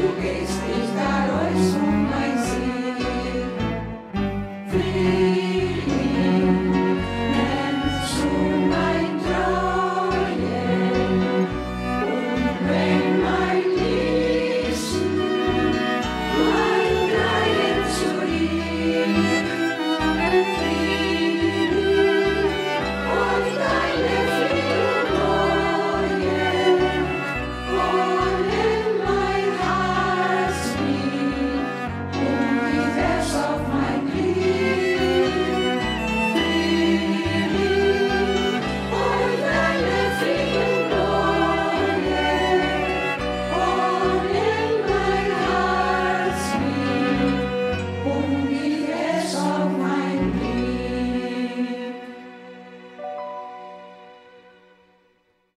you